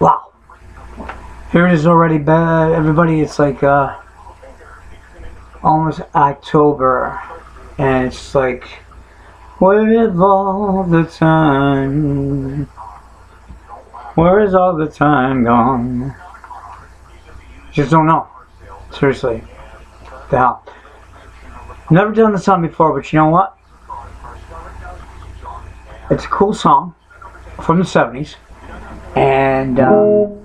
Wow. Here it is already, bad. everybody. It's like uh, almost October, and it's like, where is all the time? Where is all the time gone? Just don't know. Seriously. The hell. Never done this song before, but you know what? It's a cool song from the 70s. And um,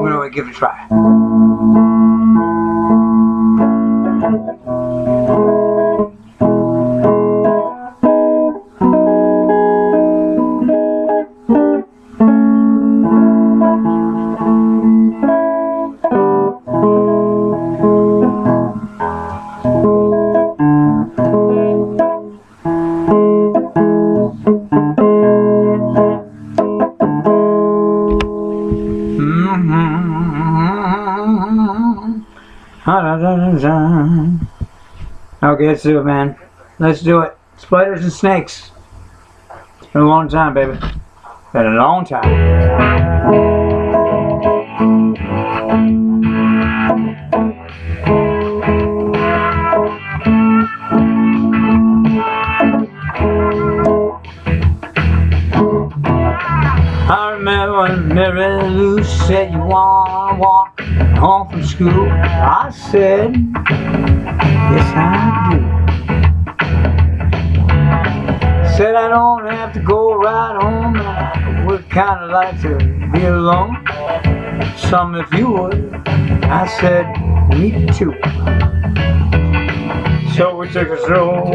I'm going to give it a try. Okay, let's do it, man. Let's do it. Spiders and snakes. It's been a long time, baby. Been a long time. When Mary Lou said you wanna walk home from school. I said, yes I do. Said I don't have to go right home I would kinda like to be alone. Some if you would. I said, me too. So we took a stroll,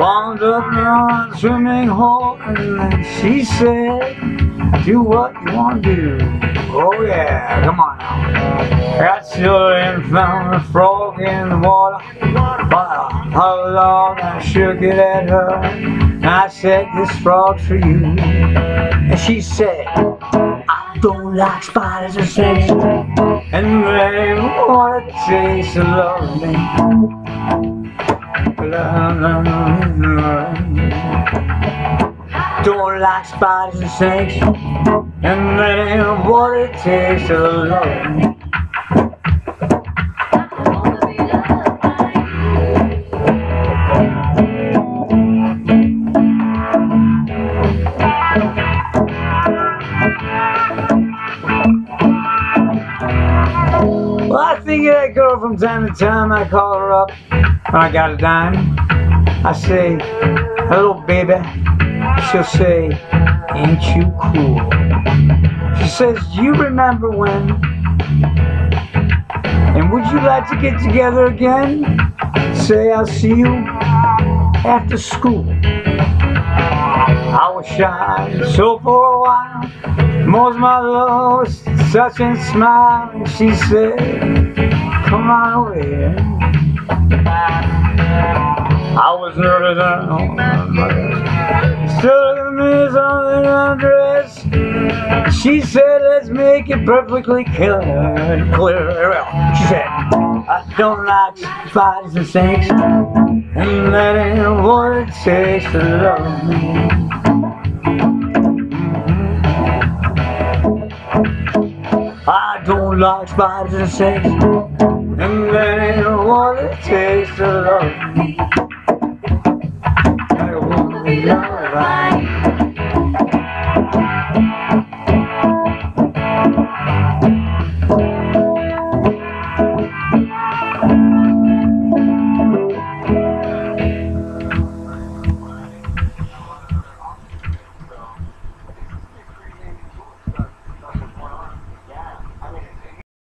wound up in the swimming hole, and she said, do what you want to do. Oh yeah, come on now. And found a frog in the water. But I huddled on and shook it at her. And I said, this frog's for you. And she said, I don't like spiders or snakes. And they want to taste of love me. Don't like spiders and snakes And they what it takes to love Well, I think of that girl from time to time. I call her up when I got a dime. I say, hello, baby. She'll say, ain't you cool? She says, do you remember when? And would you like to get together again? Say, I'll see you after school. I was shy, so for a while, most my love such a smile. And she said, come on over here. I was nervous and in me something undressed. She said, let's make it perfectly clear. clear. Well, she said, I don't like spiders and snakes, and that ain't what it takes to love me. I don't like spiders and snakes, and that ain't what it takes to love me. Thank